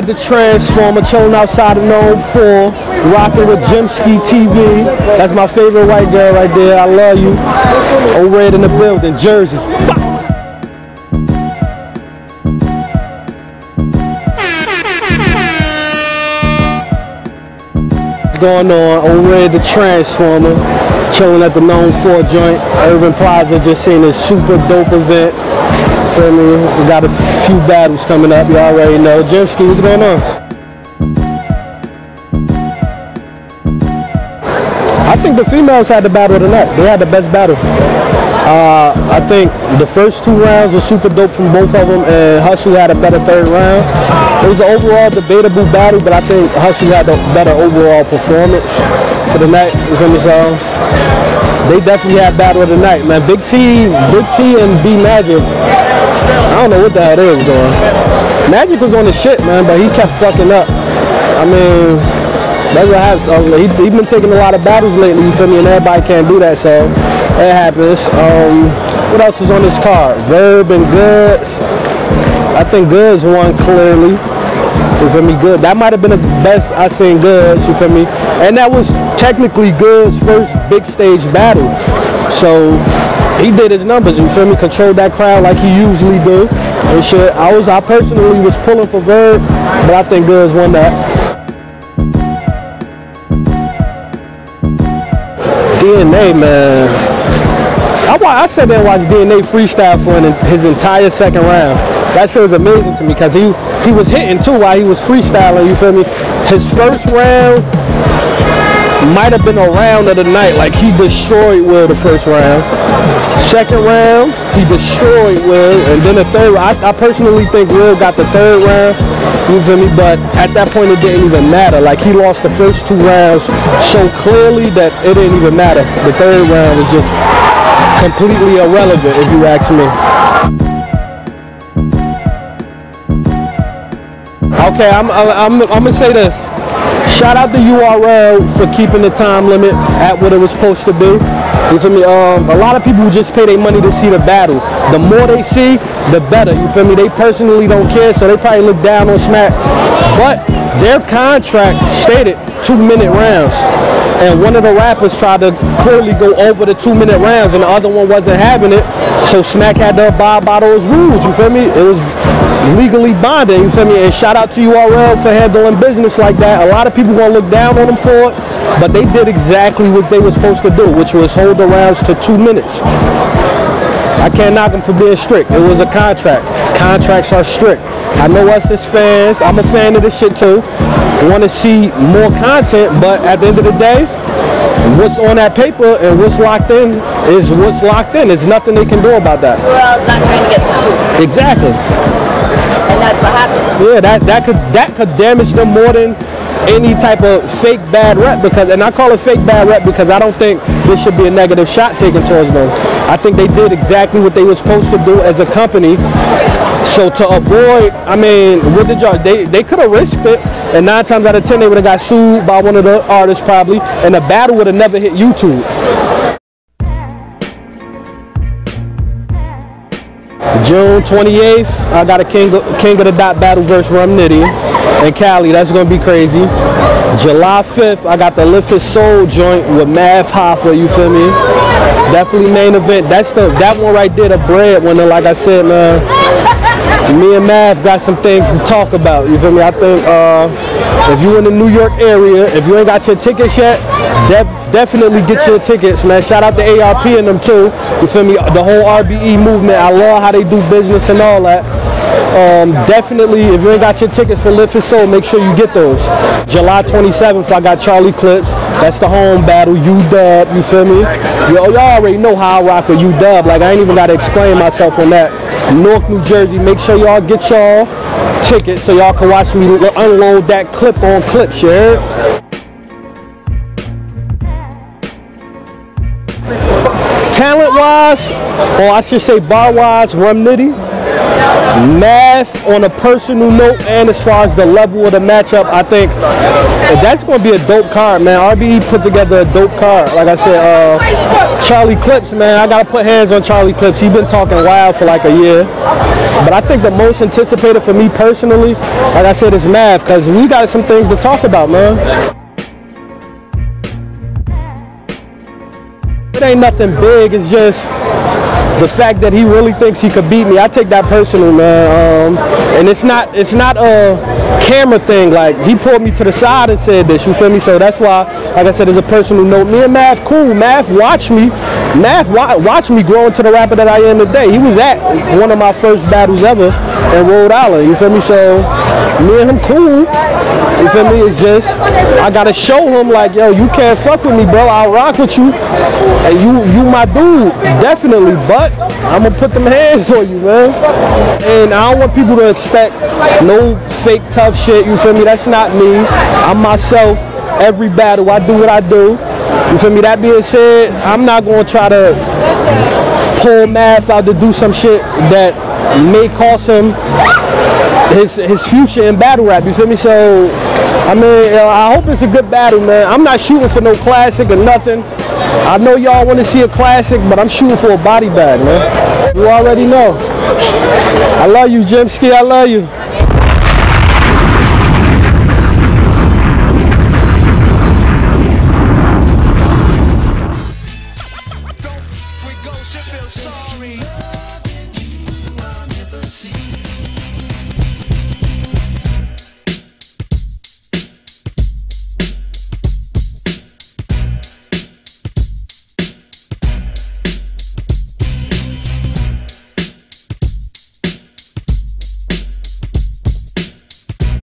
The Transformer, chilling outside of Nome 4, rocking with Gemski TV. That's my favorite white girl right there. I love you. O Red in the building, Jersey. going on? O Red the Transformer, chilling at the Nome 4 joint. Irving Plaza just seen a super dope event. Feel me? We got a few battles coming up, you already know. Gemski, what's going on? I think the females had the battle of the night. They had the best battle. Uh, I think the first two rounds were super dope from both of them, and Hustle had a better third round. It was an overall debatable battle, but I think Hustle had a better overall performance for the night. You feel me? They definitely had battle of the night, man. Big T, Big T, and B Magic. I don't know what the hell they was doing. Magic was on the shit, man, but he kept fucking up. I mean, that's what happens. Uh, he, he been taking a lot of battles lately, you feel me? And everybody can't do that, so it happens. Um, what else was on this card? Verb and Goods. I think Goods won clearly. You feel me? Good. That might have been the best I seen Goods. You feel me? And that was technically Goods' first big stage battle. So he did his numbers. You feel me? Controlled that crowd like he usually do. And shit. I was. I personally was pulling for Verb, but I think Goods won that. DNA, man. I, I sat there and watched DNA freestyle for his entire second round. That shit was amazing to me because he he was hitting too while he was freestyling. You feel me? His first round might have been a round of the night. Like he destroyed Will the first round. Second round, he destroyed Will, and then the third. I, I personally think Will got the third round. You feel me? But at that point, it didn't even matter. Like he lost the first two rounds so clearly that it didn't even matter. The third round was just completely irrelevant, if you ask me. Okay, I'm, I'm, I'm gonna say this. Shout out to URL for keeping the time limit at what it was supposed to be. You feel me? Um, a lot of people just pay their money to see the battle. The more they see, the better. You feel me? They personally don't care, so they probably look down on Smack. But their contract stated two minute rounds. And one of the rappers tried to clearly go over the two minute rounds and the other one wasn't having it. So Smack had to abide by those rules, you feel me? It was legally bonded, you feel me? And shout out to URL for handling business like that. A lot of people gonna look down on them for it, but they did exactly what they were supposed to do, which was hold the rounds to two minutes. I can't knock them for being strict. It was a contract. Contracts are strict. I know us as fans, I'm a fan of this shit too. Want to see more content, but at the end of the day, what's on that paper and what's locked in is what's locked in. There's nothing they can do about that. URL's not trying to get sued, Exactly. That's what happens. Yeah, that that could that could damage them more than any type of fake bad rep because and I call it fake bad rep because I don't think this should be a negative shot taken towards them. I think they did exactly what they were supposed to do as a company. So to avoid, I mean, what did y'all? They they could have risked it, and nine times out of ten they would have got sued by one of the artists probably, and the battle would have never hit YouTube. June 28th, I got a King of, King of the Dot battle versus Rum Nitty in Cali. That's gonna be crazy. July 5th, I got the Lift His Soul joint with Math Hoffa. You feel me? Definitely main event. That's the that one right there, the bread one. Like I said, man, me and Math got some things to talk about. You feel me? I think uh, if you in the New York area, if you ain't got your tickets yet, def- definitely get your tickets, man. Shout out to ARP and them too. You feel me? The whole RBE movement. I love how they do business and all that. Um, definitely, if you ain't got your tickets for Lift His Soul, make sure you get those. July 27th, I got Charlie Clips. That's the home battle, UW, you feel me? Yo, y'all already know how I rock with UW. Like, I ain't even got to explain myself on that. North New Jersey, make sure y'all get y'all tickets so y'all can watch me unload that clip on clips, you heard? Talent wise, or I should say bar wise, Rum Nitty. Math on a personal note and as far as the level of the matchup, I think that's going to be a dope card, man. RBE put together a dope card. Like I said, uh, Charlie Clips, man, I got to put hands on Charlie Clips. He's been talking wild for like a year. But I think the most anticipated for me personally, like I said, is Math because we got some things to talk about, man. It ain't nothing big. It's just the fact that he really thinks he could beat me, I take that personal, man. Um, and it's not it's not a camera thing. Like he pulled me to the side and said this. You feel me? So that's why, like I said, it's a personal note. Me and Math, cool. Math, watch me. Math, watch me grow into the rapper that I am today. He was at one of my first battles ever in Rhode Island. You feel me? So me and him, cool. You feel me? It's just I gotta show him like, yo, you can't fuck with me, bro. I'll rock with you, and you you my dude, definitely. But I'm gonna put them hands on you, man. And I don't want people to expect no fake tough shit. You feel me? That's not me. I'm myself. Every battle, I do what I do. You feel me? That being said, I'm not gonna try to pull Math out to do some shit that may cost him his his future in battle rap. You feel me? So, I mean, I hope it's a good battle, man. I'm not shooting for no classic or nothing. I know y'all want to see a classic, but I'm shooting for a body bag, man. You already know. I love you, Gemski. I love you.